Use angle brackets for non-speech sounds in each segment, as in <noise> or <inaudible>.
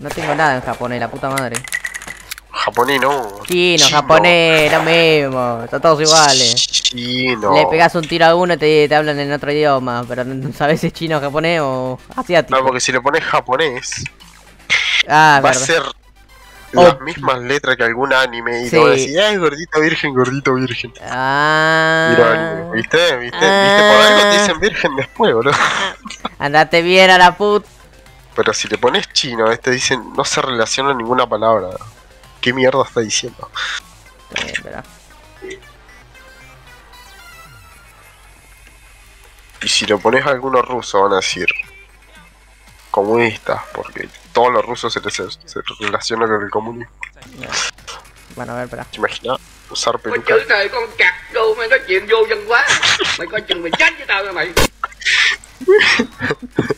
No tengo nada en japonés, la puta madre. Japonés no. Chino, japonés, lo mismo. Son todos iguales. Chino. Le pegas un tiro a uno y te, te hablan en otro idioma, pero no sabes si es chino, japonés o asiático. No, porque si le pones japonés, Ah, va a ser Oh. las mismas letras que algún anime y te van a Sí. decir, ay, gordito virgen, gordito virgen. Ah. Mira, ¿viste? ¿Viste? ¿Viste? Por algo te dicen virgen después, boludo. Andate bien a la puta. Pero si le pones chino, este dicen, no se relaciona ninguna palabra. ¿Qué mierda está diciendo? Eh. Y si le pones a alguno ruso, van a decir comunistas, porque todos los rusos se, les- se relacionan con el comunismo. Bueno, a ver, espera. ¿Te imaginas usar peluca? <laughs>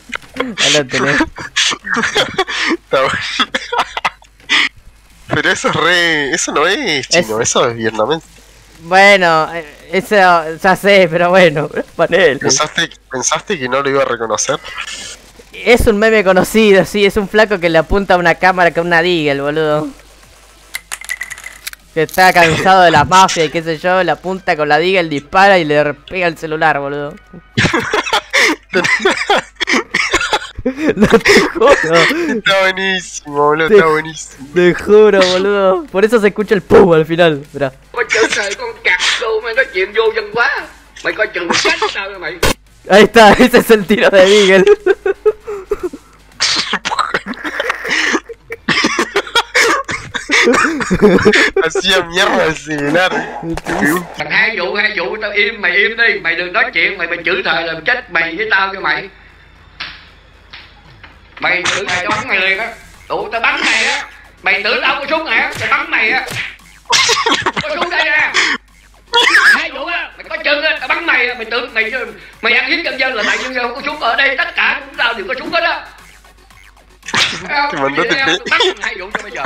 tenés. Está bueno. Pero eso es re. Eso no es chino, eso es vietnamés. Bueno, eso ya sé, pero bueno, ponele. ¿Pensaste, ¿Pensaste que no lo iba a reconocer? Es un meme conocido, sí, es un flaco que le apunta a una cámara con una diga, el boludo. Que está cansado de la mafia y qué sé yo, le apunta con la diga, él dispara y le pega el celular, boludo. <laughs> <laughs> no te juro, Está buenísimo, boludo, está buenísimo. te juro, boludo. Por eso se escucha el pum al final. Ahí está, <laughs> ese es el tiro de Miguel. Hacía mierda el celular. Thằng hai vụ hai vụ tao im mày im đi Mày đừng nói chuyện mày mày chữ thời là chết mày với tao cho mày Mày chữ thời tao bắn mày liền á Đủ tao bắn mày á. Mày tưởng tao có súng hả? Tao bắn mày á. Có súng đây nè. Hai vụ á. Mày có chân á tao bắn mày á. Mày tưởng mày mày ăn hiếp nhân dân là tại nhân dân không có súng. Ở đây tất cả chúng tao đều có súng hết á. Mình nè, tế. bắn hai vụ cho bây giờ.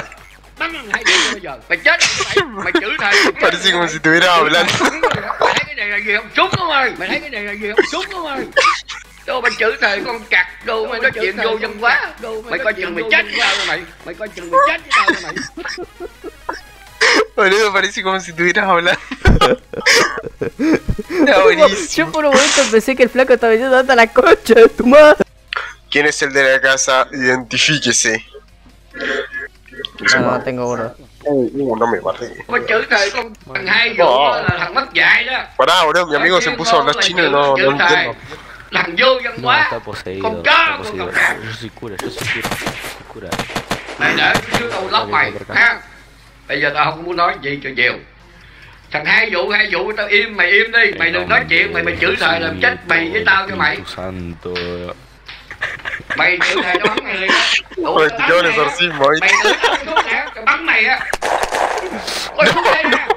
Bắn hai vụ cho bây giờ. Mày chết mày, mày chữ thầy Parece como si estuviera hablando. mày thấy cái này là gì không? Súng không ơi. Mày thấy cái này là gì không? Súng không ơi đâu mày chữ thầy con cặc đâu mày nói chuyện vô dân quá mày coi chừng mày chết với tao mày mày coi chừng mày chết với tao mày <laughs> Boludo, parece como si estuvieras hablando. <laughs> Está Yo por un momento pensé que el flaco estaba diciendo hasta la concha de tu madre. ¿Quién es el de la casa? Identifíquese. No, no tengo gordo. Uh, uh, no me maté. Pará, boludo, mi amigo se puso a hablar chino y no, no entiendo. Thằng vô dân No, quá con chó con poseído. cặp Yo soy cura, yo soy cura. Soy cura. mày để chứ tao lóc mày ha. Bây giờ tao không muốn nói gì cho nhiều. Thằng hai vụ hai vụ tao im mày im đi. Mày đừng nói chuyện mày mày chữ thầy làm chết mày với tao cho mày. Mày chữ thầy tao bắn mày liền á. Ủa, Rồi, tao bắn mày á. mày súng hả tao bắn mày á. Ôi súng đây nè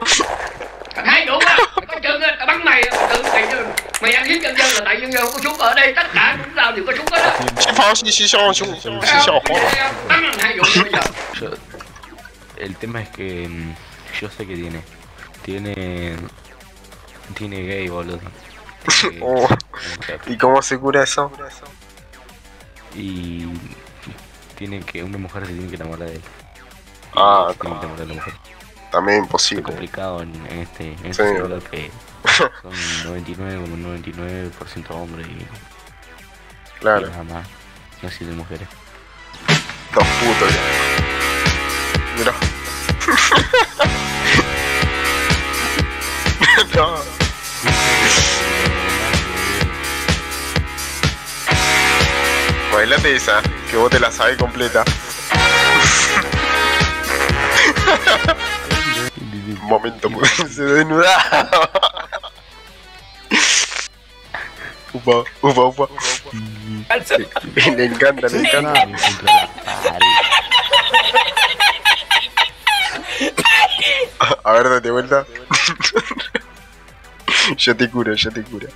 mày nhân dân là tại nhân dân có súng ở đây tất cả chúng đều có súng hết á el tema es que mm, yo sé que tiene. Tiene. Tiene gay, boludo. Tiene <laughs> gay. Oh, ¿Y cómo se cura eso? Y. Tiene que. Una mujer se tiene que enamorar de él. Ah, Tiene que enamorar de la mujer. también Es imposible. complicado en, en este, en Sí. este que son 99,99% hombres y, y Claro, nada más. No existen mujeres. dos putos ya. Mira. <laughs> no. Bailate esa, que vos te la sabés completa. <laughs> Momento, <laughs> se desnudaba. Upa, upa, upa. Le encanta, le encanta. A ver, date vuelta. <laughs> yo te curo, yo te curo.